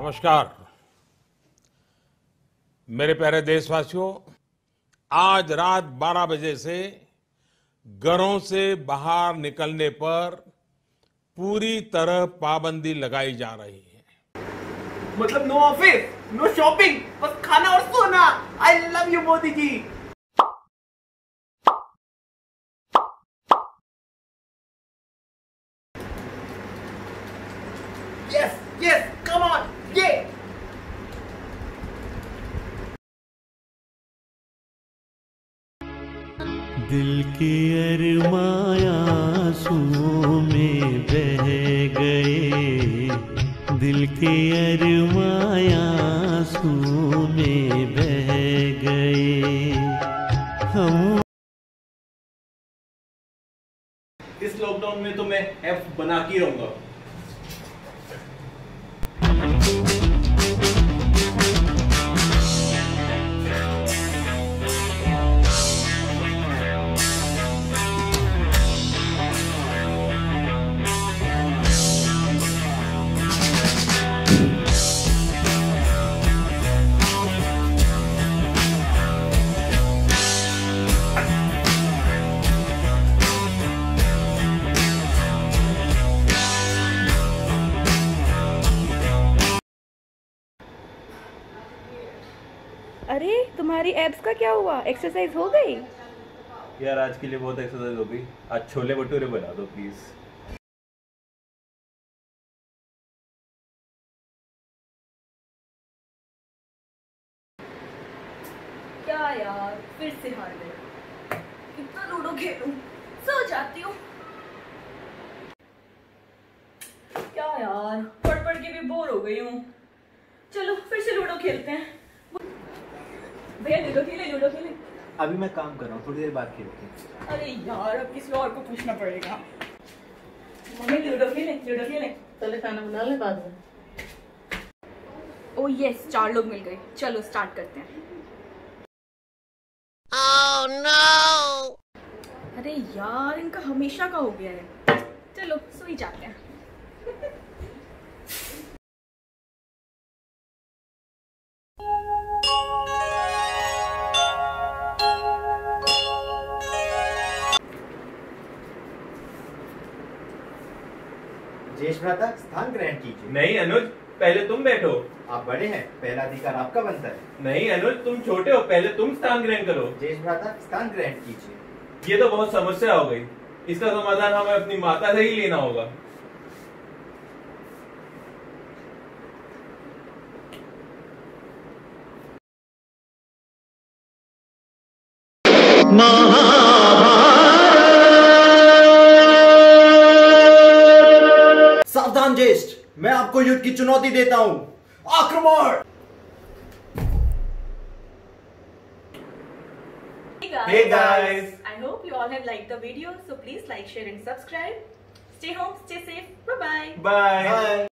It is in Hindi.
नमस्कार। मेरे प्यारे देशवासियों, आज रात 12 बजे से घरों से बाहर निकलने पर पूरी तरह पाबंदी लगाई जा रही है। मतलब नो ऑफ़िस नो शॉपिंग बस खाना और सोना। I love you Modi ji. Yes yes come on दिल के अरमाया आंसुओं में बह गए। दिल के अरमाया में बह गए। हम इस लॉकडाउन में तो मैं एफ़ बना के रहूँगा। अरे तुम्हारी एब्स का क्या हुआ? एक्सरसाइज हो गई? यार आज के लिए बहुत एक्सरसाइज हो गई। आज छोले भटूरे बना दो प्लीज़ क्या यार फिर से हार गए कितना लूडो खेलूं सो जाती हूँ। क्या यार पढ़ पढ़ के भी बोर हो गई हूँ। चलो फिर से लूडो खेलते हैं। भैया लूडो खेले लूडो खेले। अभी मैं काम कर रहा हूँ थोड़ी देर बाद खेलते हैं। अरे यार अब किसी और को पूछना पड़ेगा। मम्मी लूडो खेले लूडो खेले। पहले खाना बना ले बाद में। ओ यस चार लोग मिल गए। चलो स्टार्ट करते हैं। अरे यार इनका हमेशा का हो गया है। चलो सोई जाते हैं। ज्येष्ठ भ्राता स्थान ग्रहण कीजिए। नहीं अनुज पहले तुम बैठो। आप बड़े हैं पहला अधिकार आपका बनता है। नहीं अनुज तुम छोटे हो पहले तुम स्थान ग्रहण करो। ज्येष्ठ भ्राता स्थान ग्रहण कीजिए। ये तो बहुत समस्या हो गई। इसका समाधान हमें अपनी माता से ही लेना होगा। सावधान मैं आपको युद्ध की चुनौती देता हूँ आक्रमण Hey guys. I hope you all have liked the video. So please like, share and subscribe. Stay home, stay safe. Bye bye. bye, bye